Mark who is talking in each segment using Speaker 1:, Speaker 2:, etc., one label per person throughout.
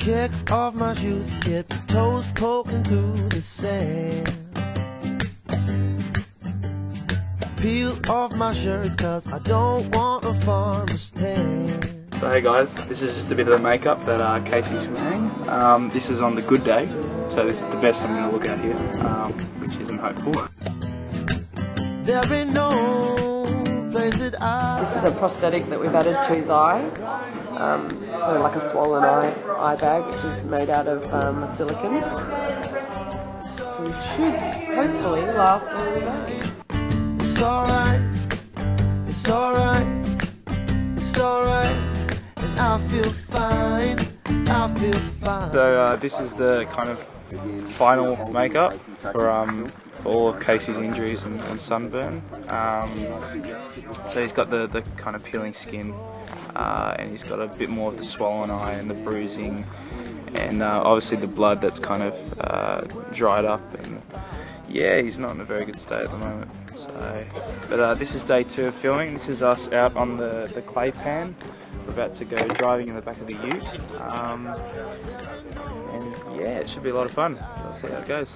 Speaker 1: Take off my shoes, get my toes poking through the sand. Peel off my shirt, cause I don't want a farmer stand.
Speaker 2: So hey guys, this is just a bit of the makeup that uh, Casey's wearing. Um, this is on the good day, so this is the best I'm going to look at here, um, which isn't hopeful.
Speaker 1: There ain't no place that I.
Speaker 3: This is a prosthetic that we've added to his eye. Um, so like a swollen eye eye bag, which is made out of um, silicone. So it should hopefully last all day.
Speaker 1: It's alright, it's alright, it's alright, and I feel fine, I feel fine.
Speaker 2: So uh, this is the kind of final makeup for, um, all of Casey's injuries and, and sunburn. Um, so he's got the, the kind of peeling skin uh, and he's got a bit more of the swollen eye and the bruising and uh, obviously the blood that's kind of uh, dried up and yeah he's not in a very good state at the moment. So, but uh, this is day two of filming. This is us out on the, the clay pan. We're about to go driving in the back of the ute. Um, yeah, it should be a lot of fun. Let's see how it goes.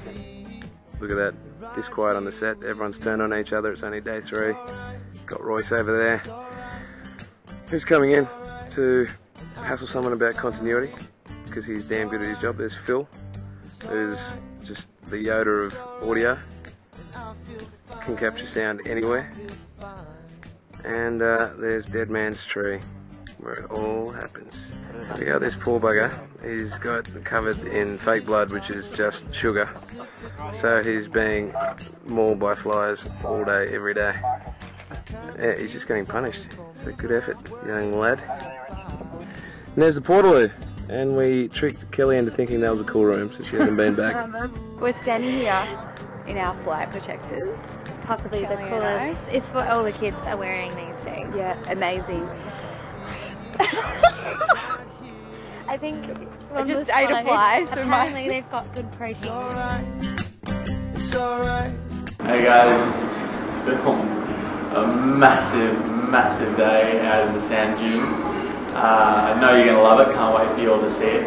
Speaker 4: Look at that, this quiet on the set. Everyone's turned on each other. It's only day three. Got Royce over there. Who's coming in to hassle someone about continuity? Because he's damn good at his job. There's Phil, who's just the Yoda of audio. Can capture sound anywhere. And uh, there's Dead Man's Tree, where it all happens. There we this poor bugger. He's got covered in fake blood, which is just sugar. So he's being mauled by flies all day, every day. Yeah, he's just getting punished. So good effort, young lad. And there's the Portaloo. And we tricked Kelly into thinking that was a cool room, so she hasn't been back.
Speaker 5: Um, we're standing here in our flight protectors.
Speaker 6: possibly the
Speaker 5: Kelly and I.
Speaker 6: coolest. Eh? It's what all the kids are wearing these days.
Speaker 5: Yeah, amazing.
Speaker 6: I think
Speaker 5: I just ate a fly, so my-
Speaker 6: apparently they've got good protein.
Speaker 1: Alright, it's alright.
Speaker 2: Hey guys, just a massive, massive day out in the sand dunes. Uh, I know you're gonna love it. Can't wait for you all to see it.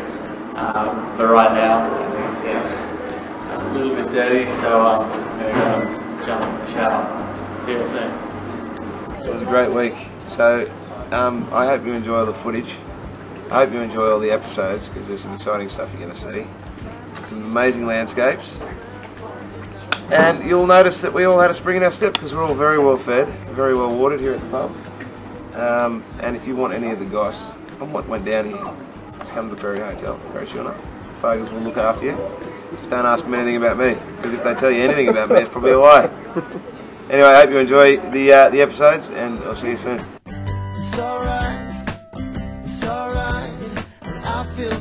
Speaker 2: Um, but right now, as you can see, I'm a little bit dirty, so um, I'm gonna jump in the shower. See you soon.
Speaker 4: It was a great week. So um, I hope you enjoy all the footage. I hope you enjoy all the episodes because there's some exciting stuff you're going to see. Some amazing landscapes. And you'll notice that we all had a spring in our step because we're all very well fed, very well watered here at the pub. Um, and if you want any of the goss on what went down here, just come to the Prairie Hotel, Parachilna. Fogers will look after you. Just don't ask them anything about me because if they tell you anything about me, it's probably a lie. anyway, I hope you enjoy the uh, the episodes, and I'll see you soon.
Speaker 1: It's alright, it's alright, and I feel